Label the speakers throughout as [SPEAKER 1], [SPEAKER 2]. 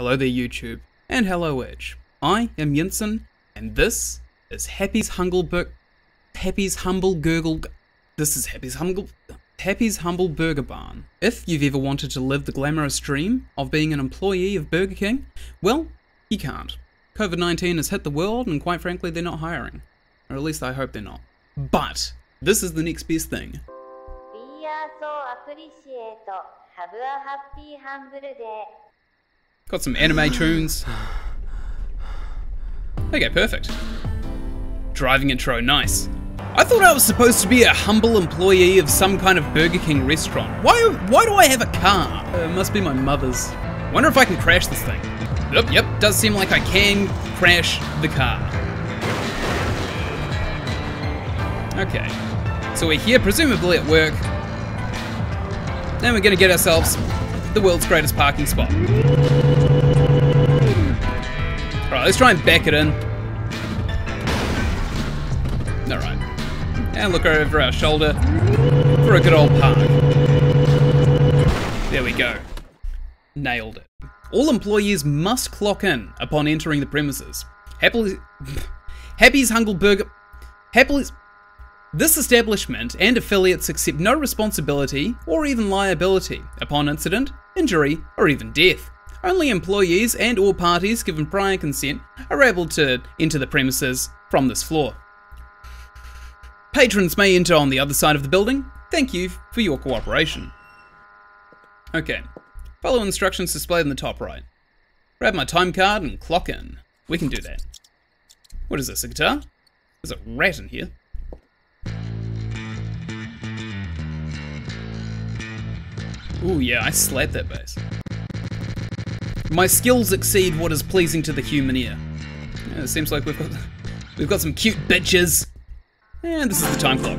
[SPEAKER 1] hello there YouTube, and hello Edge. I am Ynsin, and this is Happy's Humbleburg, Happy's Humble Gurgle, this is Happy's Humble, Happy's Humble Burger Barn. If you've ever wanted to live the glamorous dream of being an employee of Burger King, well, you can't. COVID-19 has hit the world, and quite frankly, they're not hiring. Or at least I hope they're not. But, this is the next best thing.
[SPEAKER 2] We are so appreciate. Have a happy humble day.
[SPEAKER 1] Got some anime tunes. Okay, perfect. Driving intro, nice. I thought I was supposed to be a humble employee of some kind of Burger King restaurant. Why, why do I have a car? Uh, it must be my mother's. Wonder if I can crash this thing. Yep, yep, does seem like I can crash the car. Okay. So we're here, presumably at work. Then we're gonna get ourselves the world's greatest parking spot. Alright, let's try and back it in. Alright. And look over our shoulder for a good old park. There we go. Nailed it. All employees must clock in upon entering the premises. Happily, Happy's Humbleburger. Happily. This establishment and affiliates accept no responsibility or even liability upon incident, injury, or even death. Only employees and or parties given prior consent are able to enter the premises from this floor. Patrons may enter on the other side of the building. Thank you for your cooperation. Okay, follow instructions displayed in the top right. Grab my time card and clock in. We can do that. What is this, a guitar? There's a rat in here. Ooh, yeah, I slapped that bass. My skills exceed what is pleasing to the human ear. Yeah, it seems like we've got we've got some cute bitches. And this is the time clock.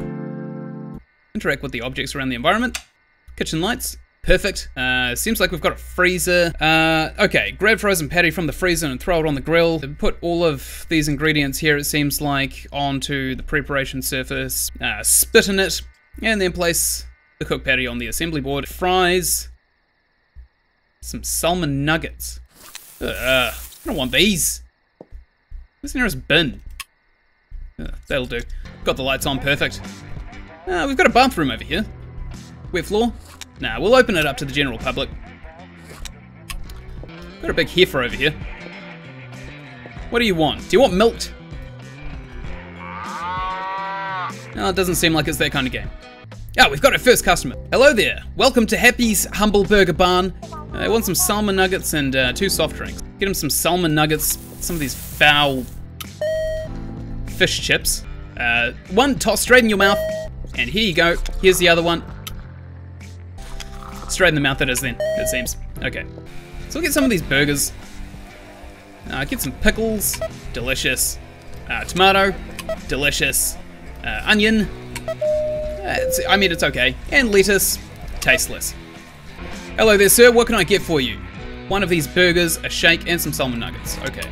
[SPEAKER 1] Interact with the objects around the environment. Kitchen lights. Perfect. Uh, seems like we've got a freezer. Uh, okay, grab frozen patty from the freezer and throw it on the grill. Put all of these ingredients here, it seems like, onto the preparation surface. Uh, spit in it, and then place the cooked patty on the assembly board. Fries. Some salmon nuggets. Ugh, I don't want these. Where's the nearest bin? Ugh, that'll do. Got the lights on, perfect. Uh, we've got a bathroom over here. Wet floor? Nah, we'll open it up to the general public. Got a big heifer over here. What do you want? Do you want milked? No, it doesn't seem like it's that kind of game. Ah, we've got our first customer. Hello there. Welcome to Happy's Humble Burger Barn. Uh, I want some salmon nuggets and uh, two soft drinks. Get him some salmon nuggets, some of these foul fish chips. Uh, one tossed straight in your mouth. And here you go. Here's the other one. Straight in the mouth it is then, it seems. Okay. So we'll get some of these burgers. Uh, get some pickles. Delicious. Uh, tomato. Delicious. Uh, onion. I mean, it's okay. And lettuce. Tasteless. Hello there, sir. What can I get for you? One of these burgers, a shake, and some salmon nuggets. Okay.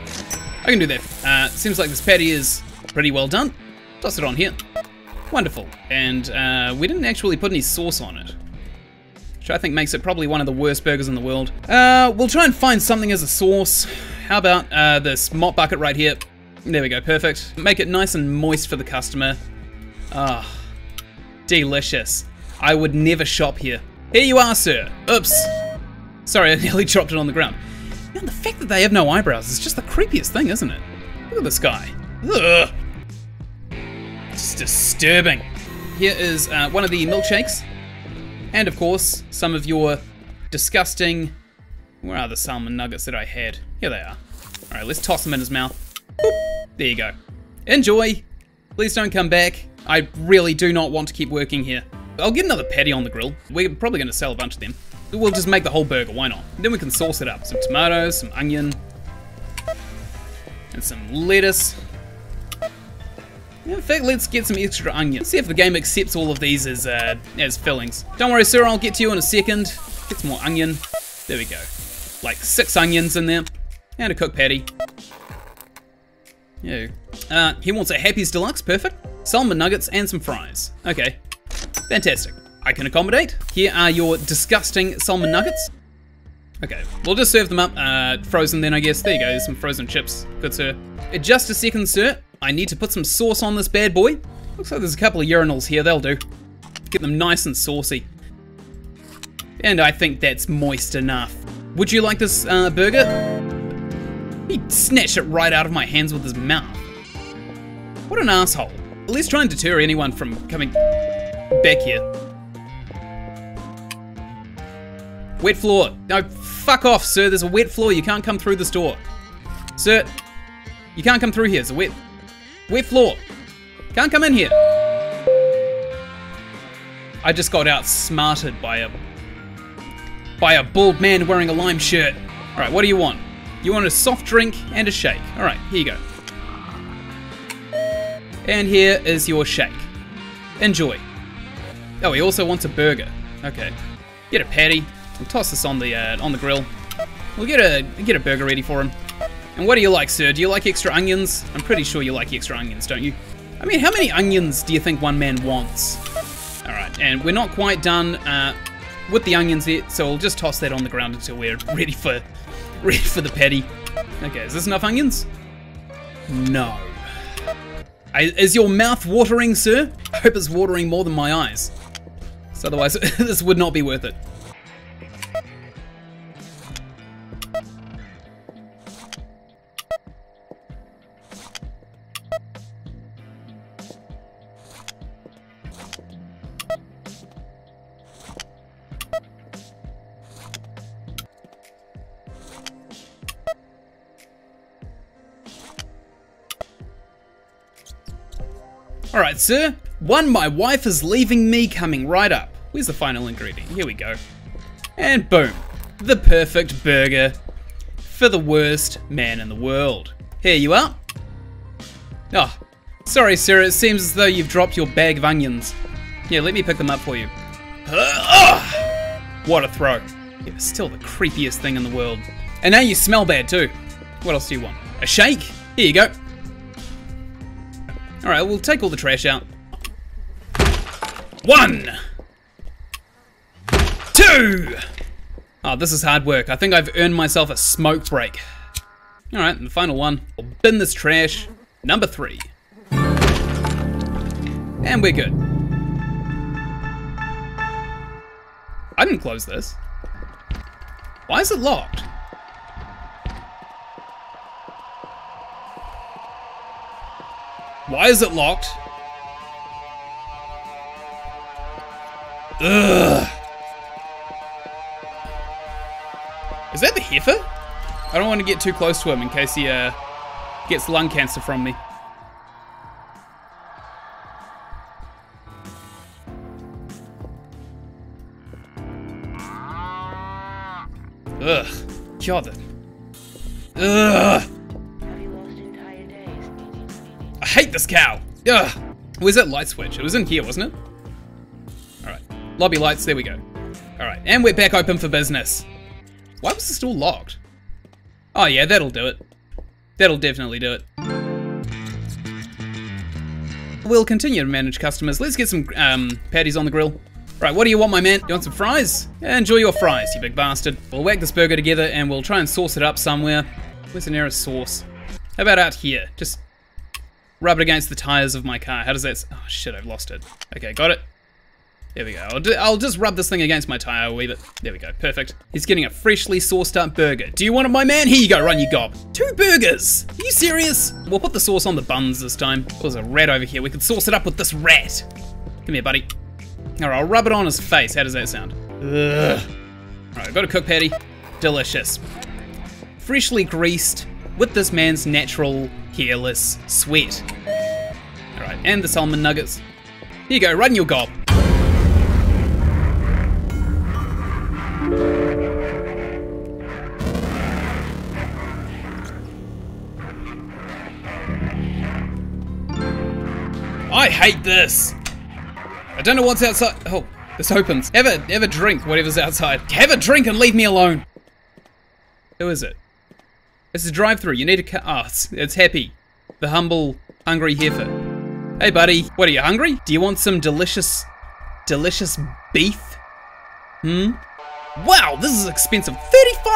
[SPEAKER 1] I can do that. Uh, seems like this patty is pretty well done. Toss it on here. Wonderful. And uh, we didn't actually put any sauce on it. Which I think makes it probably one of the worst burgers in the world. Uh, we'll try and find something as a sauce. How about uh, this mop bucket right here? There we go, perfect. Make it nice and moist for the customer. Ah, delicious. I would never shop here. Here you are, sir. Oops. Sorry, I nearly dropped it on the ground. Know, the fact that they have no eyebrows is just the creepiest thing, isn't it? Look at this guy. Ugh. It's disturbing. Here is uh, one of the milkshakes. And of course, some of your disgusting... Where are the salmon nuggets that I had? Here they are. Alright, let's toss them in his mouth. Boop. There you go. Enjoy. Please don't come back. I really do not want to keep working here. I'll get another patty on the grill. We're probably going to sell a bunch of them. We'll just make the whole burger, why not? Then we can sauce it up. Some tomatoes, some onion, and some lettuce. In fact, let's get some extra onion. See if the game accepts all of these as uh, as fillings. Don't worry, sir, I'll get to you in a second. Get some more onion. There we go. Like six onions in there. And a cooked patty. Yeah. Uh, he wants a Happy's Deluxe, perfect. Salmon nuggets and some fries. Okay. Fantastic. I can accommodate. Here are your disgusting salmon nuggets. Okay, we'll just serve them up uh, frozen then, I guess. There you go, some frozen chips. Good, sir. Uh, just a second, sir. I need to put some sauce on this bad boy. Looks like there's a couple of urinals here, they'll do. Get them nice and saucy. And I think that's moist enough. Would you like this uh, burger? He snatched it right out of my hands with his mouth. What an asshole. At least try and deter anyone from coming back here. Wet floor. No, fuck off, sir. There's a wet floor. You can't come through this door. Sir, you can't come through here. It's a wet, wet floor. Can't come in here. I just got outsmarted by a by a bald man wearing a lime shirt. All right, what do you want? You want a soft drink and a shake. All right, here you go. And here is your shake. Enjoy. Oh, he also wants a burger. Okay. Get a patty. We'll toss this on the uh, on the grill. We'll get a get a burger ready for him. And what do you like, sir? Do you like extra onions? I'm pretty sure you like extra onions, don't you? I mean, how many onions do you think one man wants? All right, and we're not quite done uh, with the onions yet, so we'll just toss that on the ground until we're ready for ready for the patty. Okay, is this enough onions? No. I, is your mouth watering, sir? I hope it's watering more than my eyes. Otherwise, this would not be worth it. Alright, sir. One, my wife is leaving me coming right up. Where's the final ingredient? Here we go. And boom. The perfect burger for the worst man in the world. Here you are. Oh, sorry, sir. It seems as though you've dropped your bag of onions. Yeah, let me pick them up for you. Ah! What a throw. Yeah, still the creepiest thing in the world. And now you smell bad too. What else do you want? A shake? Here you go. Alright, we'll take all the trash out. One! Two! Oh, this is hard work. I think I've earned myself a smoke break. Alright, the final one. We'll bin this trash. Number three. And we're good. I didn't close this. Why is it locked? Why is it locked? Ugh. Is that the heifer? I don't want to get too close to him in case he uh, gets lung cancer from me. Ugh. God. Ugh. Hate this cow. Ugh. Where's that light switch? It was in here, wasn't it? Alright. Lobby lights, there we go. Alright, and we're back open for business. Why was this door locked? Oh yeah, that'll do it. That'll definitely do it. We'll continue to manage customers. Let's get some um, patties on the grill. Right, what do you want, my man? You want some fries? Enjoy your fries, you big bastard. We'll whack this burger together and we'll try and sauce it up somewhere. Where's the nearest sauce? How about out here? Just rub it against the tires of my car. How does that... Oh, shit, I've lost it. Okay, got it. There we go. I'll, do, I'll just rub this thing against my tire wee bit. There we go. Perfect. He's getting a freshly sauced up burger. Do you want it, my man? Here you go. Run, you gob. Two burgers. Are you serious? We'll put the sauce on the buns this time. There's a rat over here. We could sauce it up with this rat. Come here, buddy. All right, I'll rub it on his face. How does that sound? Ugh. All right, got a cook patty. Delicious. Freshly greased with this man's natural hairless sweat. All right, and the salmon nuggets. Here you go, run your gob. I hate this. I don't know what's outside. Oh, this opens. Have a drink, whatever's outside. Have a drink and leave me alone. Who is it? It's a drive-through. You need to cut. Oh, it's, it's Happy, the humble, hungry heifer. Hey, buddy. What are you hungry? Do you want some delicious, delicious beef? Hmm. Wow, this is expensive.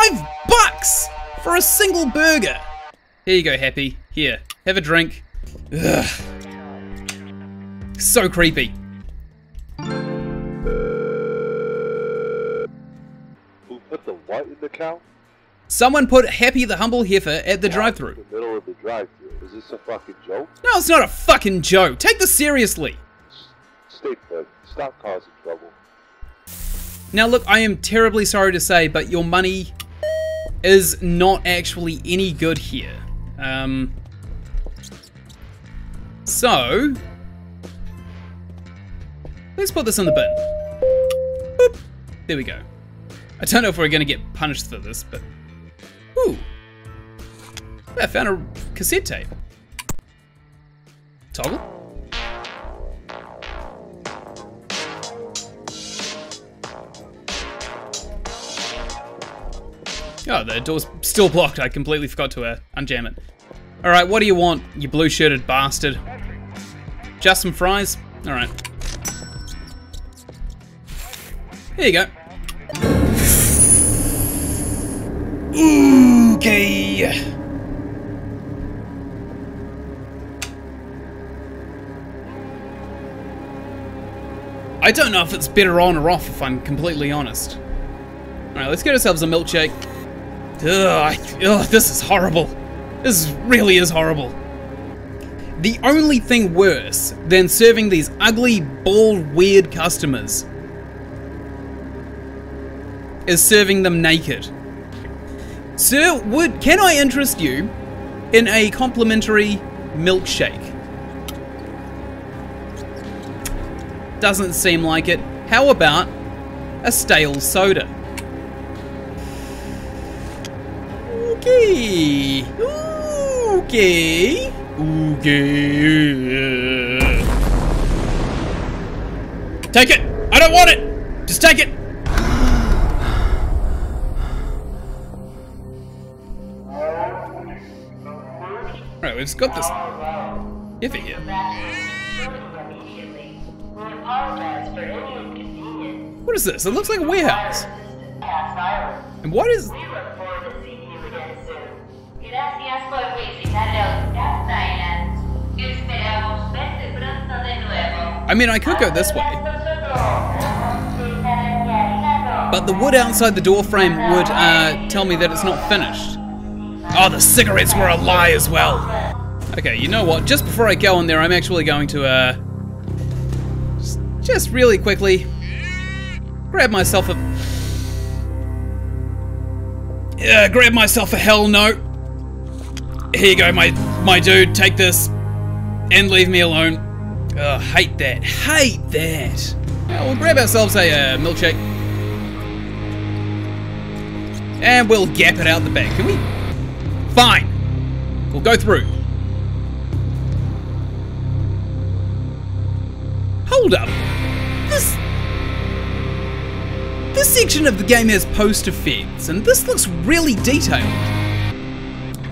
[SPEAKER 1] 35 bucks for a single burger. Here you go, Happy. Here, have a drink. Ugh. So creepy.
[SPEAKER 3] Who put the what in the cow?
[SPEAKER 1] Someone put Happy the Humble Heifer at the
[SPEAKER 3] drive-through. The middle of the drive-thru. Is this a fucking joke?
[SPEAKER 1] No, it's not a fucking joke. Take this seriously.
[SPEAKER 3] Stay put. Stop causing trouble.
[SPEAKER 1] Now, look, I am terribly sorry to say, but your money is not actually any good here. Um, so, let's put this in the bin. Boop. There we go. I don't know if we're going to get punished for this, but... Ooh. I found a cassette tape. Toggle? Oh, the door's still blocked. I completely forgot to uh, unjam it. Alright, what do you want, you blue-shirted bastard? Just some fries? Alright. Here you go. Okay. I don't know if it's better on or off, if I'm completely honest. Alright, let's get ourselves a milkshake. Ugh, I, ugh, this is horrible. This really is horrible. The only thing worse than serving these ugly, bald, weird customers is serving them naked. Sir, would can I interest you in a complimentary milkshake? Doesn't seem like it. How about a stale soda? Okay. Okay. Okay. Take it. I don't want it. Just take it. We've got this. If it. What is this? It looks like a warehouse. And what is... I mean, I could go this way. But the wood outside the door frame would uh, tell me that it's not finished. Oh, the cigarettes were a lie as well. Okay, you know what? Just before I go in there, I'm actually going to, uh, just, really quickly grab myself a, yeah, grab myself a hell no. Here you go, my my dude. Take this and leave me alone. Ugh, hate that. Hate that. Yeah, we'll grab ourselves a uh, milkshake. And we'll gap it out the back. Can we? Fine. We'll go through. Hold up. This... This section of the game has post effects, and this looks really detailed.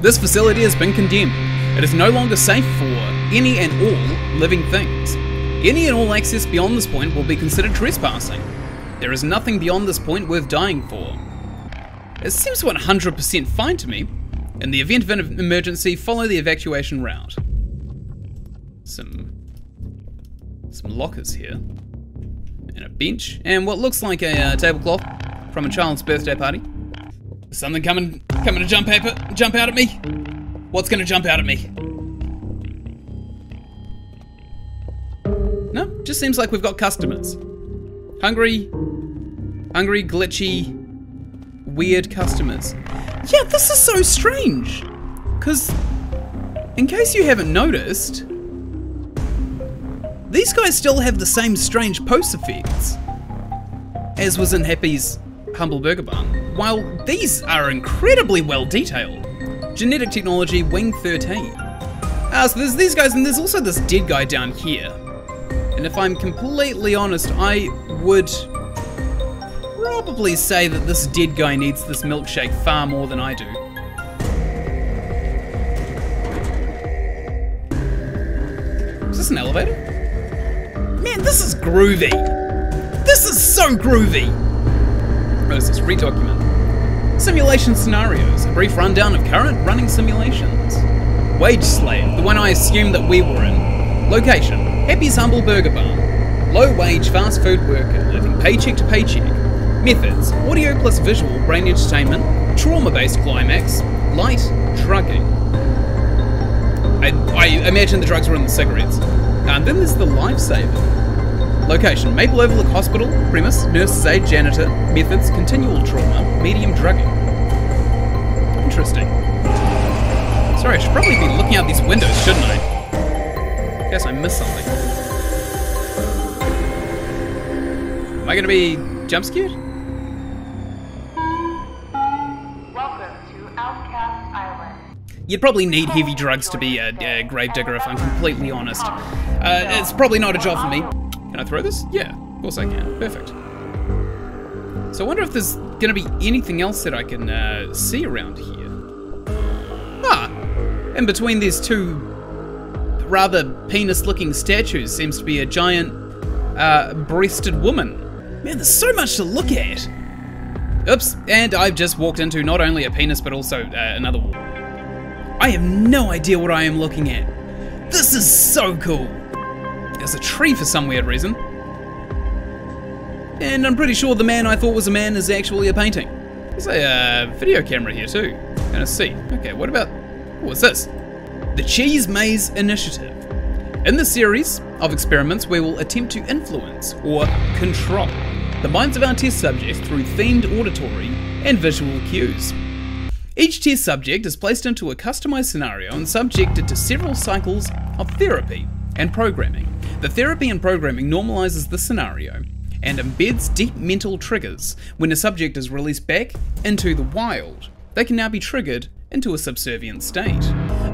[SPEAKER 1] This facility has been condemned. It is no longer safe for any and all living things. Any and all access beyond this point will be considered trespassing. There is nothing beyond this point worth dying for. It seems 100% fine to me. In the event of an emergency, follow the evacuation route. Some some lockers here. And a bench. And what looks like a uh, tablecloth from a child's birthday party. Something coming coming to jump out, jump out at me? What's gonna jump out at me? No, just seems like we've got customers. Hungry, hungry, glitchy, weird customers. Yeah, this is so strange. Because, in case you haven't noticed, these guys still have the same strange post effects as was in Happy's Humble Burger Barn, while these are incredibly well detailed. Genetic technology, Wing 13. Ah, so there's these guys, and there's also this dead guy down here. And if I'm completely honest, I would probably say that this dead guy needs this milkshake far more than I do. Is this an elevator? This is groovy. This is so groovy. Hypnosis, redocument. Simulation scenarios, a brief rundown of current running simulations. Wage Slave, the one I assumed that we were in. Location, Happy's Humble Burger Barn. Low wage fast food worker, living paycheck to paycheck. Methods, audio plus visual, brain entertainment, trauma-based climax, light, drugging. I, I imagine the drugs were in the cigarettes. And then there's the lifesaver. Location, Maple Overlook Hospital, premise, nurse's aide, janitor, methods, continual trauma, medium drugging. Interesting. Sorry, I should probably be looking out these windows, shouldn't I? Guess I missed something. Am I gonna be jump scared?
[SPEAKER 2] Welcome to Outcast Island.
[SPEAKER 1] You'd probably need heavy drugs to be a, a gravedigger if I'm completely honest. Uh, it's probably not a job for me. I throw this? Yeah, of course I can. Perfect. So I wonder if there's gonna be anything else that I can uh, see around here. Ah, in between these two rather penis-looking statues seems to be a giant uh, breasted woman. Man, there's so much to look at. Oops, and I've just walked into not only a penis but also uh, another wall. I have no idea what I am looking at. This is so cool. There's a tree for some weird reason. And I'm pretty sure the man I thought was a man is actually a painting. There's a uh, video camera here too. And a seat. Okay, what about... What's this? The Cheese Maze Initiative. In this series of experiments, we will attempt to influence or control the minds of our test subjects through themed auditory and visual cues. Each test subject is placed into a customized scenario and subjected to several cycles of therapy and programming. The therapy and programming normalizes the scenario and embeds deep mental triggers when a subject is released back into the wild. They can now be triggered into a subservient state.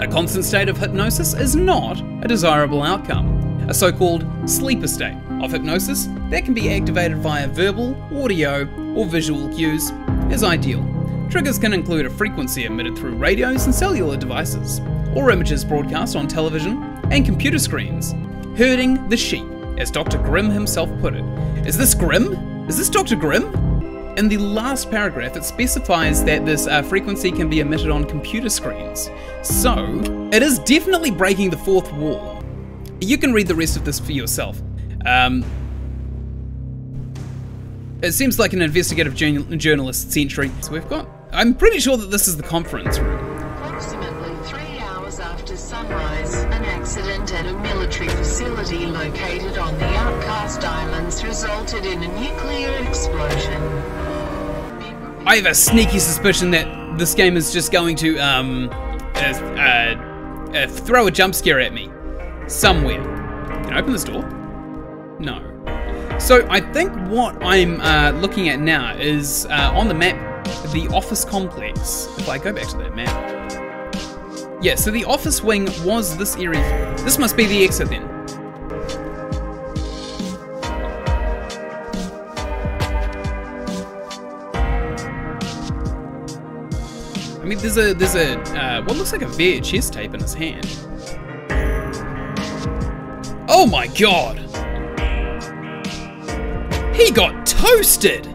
[SPEAKER 1] A constant state of hypnosis is not a desirable outcome. A so called sleeper state of hypnosis that can be activated via verbal, audio, or visual cues is ideal. Triggers can include a frequency emitted through radios and cellular devices, or images broadcast on television and computer screens. Herding the sheep, as Dr. Grimm himself put it. Is this Grimm? Is this Dr. Grimm? In the last paragraph, it specifies that this uh, frequency can be emitted on computer screens. So, it is definitely breaking the fourth wall. You can read the rest of this for yourself. Um, it seems like an investigative journal- journalist's entry. So we've got. I'm pretty sure that this is the conference room.
[SPEAKER 4] Approximately three hours after sunrise, an accident at a military facility located on the Outcast Islands resulted in a nuclear explosion.
[SPEAKER 1] I have a sneaky suspicion that this game is just going to um, uh, uh, uh, throw a jump scare at me somewhere. Can I open this door? No. So I think what I'm uh, looking at now is uh, on the map the office complex. If I go back to that map. Yeah, so the office wing was this area. This must be the exit then. I mean, there's a there's a uh, what looks like a VHS tape in his hand. Oh my god! He got toasted.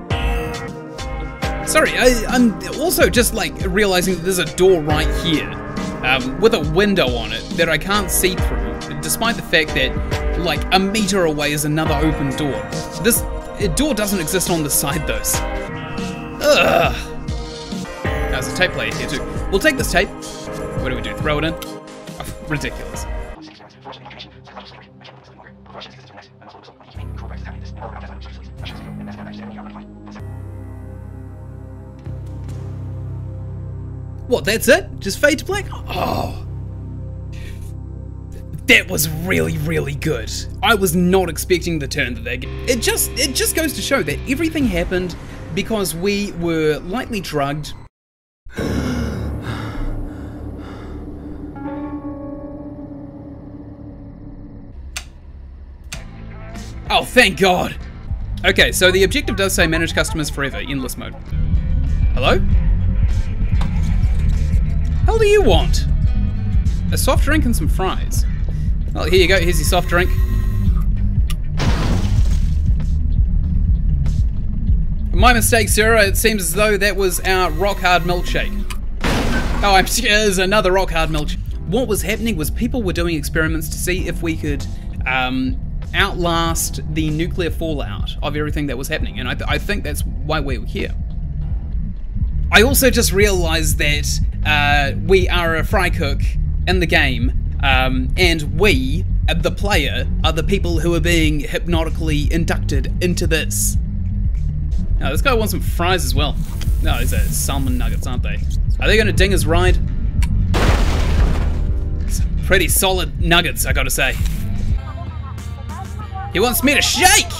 [SPEAKER 1] Sorry, I, I'm also just like realizing that there's a door right here um, with a window on it that I can't see through, despite the fact that like a meter away is another open door. This uh, door doesn't exist on the side though. Ugh. There's a tape player here too. We'll take this tape. What do we do? Throw it in? Oh, ridiculous. What, that's it? Just fade to black? Oh. That was really, really good. I was not expecting the turn that they get. It just it just goes to show that everything happened because we were lightly drugged. Oh, thank God. Okay, so the objective does say manage customers forever, endless mode. Hello? Hell do you want? A soft drink and some fries. Well, here you go. Here's your soft drink. My mistake, sir. It seems as though that was our rock hard milkshake. Oh, I'm there's another rock hard milkshake. What was happening was people were doing experiments to see if we could um, outlast the nuclear fallout of everything that was happening, and I, th- I think that's why we were here. I also just realized that uh, we are a fry cook in the game, um, and we, uh, the player, are the people who are being hypnotically inducted into this. Now, this guy wants some fries as well. No, these are salmon nuggets, aren't they? Are they going to ding his ride? Some pretty solid nuggets, I gotta say. He wants me to shake!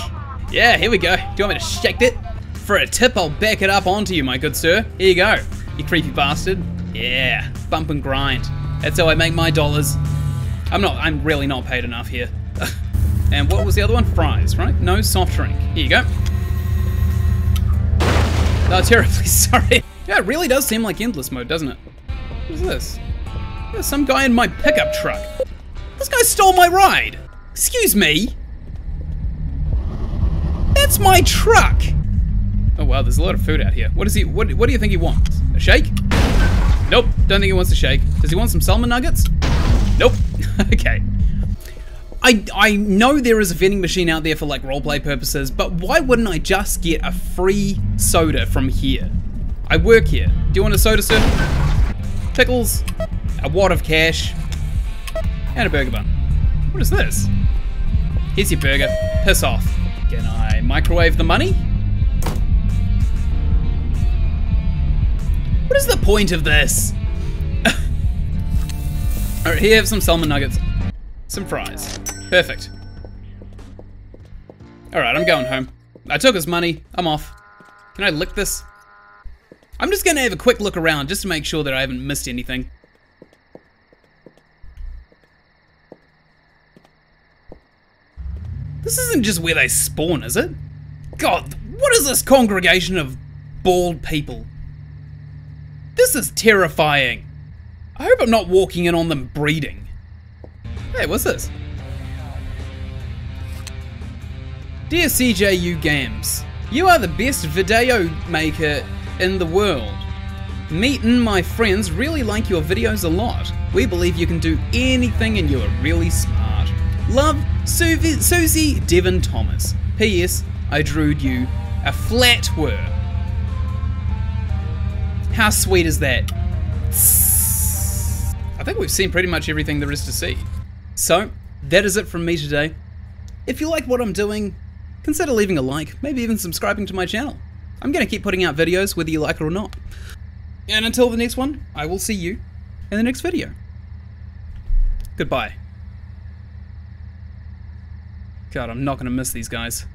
[SPEAKER 1] Yeah, here we go. Do you want me to shake it? For a tip, I'll back it up onto you, my good sir. Here you go, you creepy bastard. Yeah, bump and grind. That's how I make my dollars. I'm not, I'm really not paid enough here. and what was the other one? Fries, right? No soft drink. Here you go. Oh, terribly sorry. Yeah, it really does seem like endless mode, doesn't it? What is this? There's some guy in my pickup truck. This guy stole my ride. Excuse me. That's my truck. Oh wow, there's a lot of food out here. What is he? What, what do you think he wants? A shake? Nope. Don't think he wants a shake. Does he want some salmon nuggets? Nope. okay. I, I know there is a vending machine out there for like roleplay purposes, but why wouldn't I just get a free soda from here? I work here. Do you want a soda, sir? Pickles, a wad of cash, and a burger bun. What is this? Here's your burger. Piss off. Can I microwave the money? What is the point of this? Alright, here have some salmon nuggets. Some fries. Perfect. Alright, I'm going home. I took his money. I'm off. Can I lick this? I'm just gonna have a quick look around just to make sure that I haven't missed anything. This isn't just where they spawn, is it? God, what is this congregation of bald people? This is terrifying. I hope I'm not walking in on them breeding. Hey, what's this? Dear CJU Games, you are the best video maker in the world. Me and my friends really like your videos a lot. We believe you can do anything and you are really smart. Love, Susie Devon Thomas. P.S. I drew you a flat. How sweet is that? I think we've seen pretty much everything there is to see. So, that is it from me today. If you like what I'm doing, consider leaving a like, maybe even subscribing to my channel. I'm going to keep putting out videos whether you like it or not. And until the next one, I will see you in the next video. Goodbye. God, I'm not going to miss these guys.